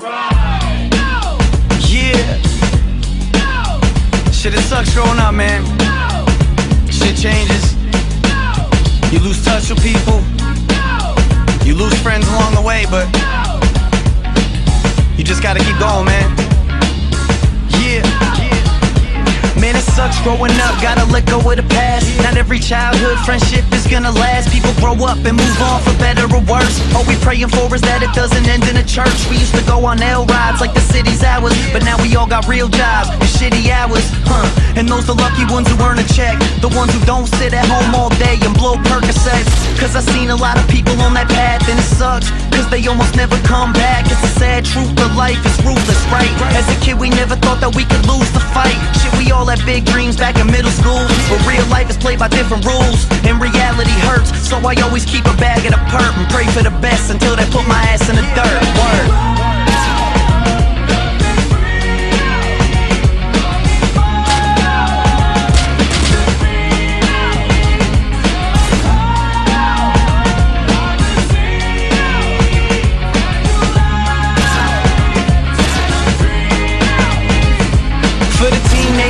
Yeah. Shit, it sucks growing up, man. Shit changes. You lose touch with people. You lose friends along the way, but you just gotta keep going, man. Sucks growing up, gotta let go of the past. Not every childhood friendship is gonna last. People grow up and move on for better or worse. All we praying for is that it doesn't end in a church. We used to go on L rides like the city's ours, but now we all got real jobs and shitty hours, huh? And those the lucky ones who earn a check, the ones who don't sit at home all day and blow Percocets. Cause I seen a lot of people on that path and it sucks, cause they almost never come back. It's a sad truth, but life is ruthless, right? As a kid, we never thought that we could lose the fight. Had big dreams back in middle school, but real life is played by different rules, and reality hurts. So I always keep a bag of the perp and pray for the best until they put my ass in the dirt. Word.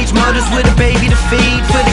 Teenage mothers with a baby to feed. For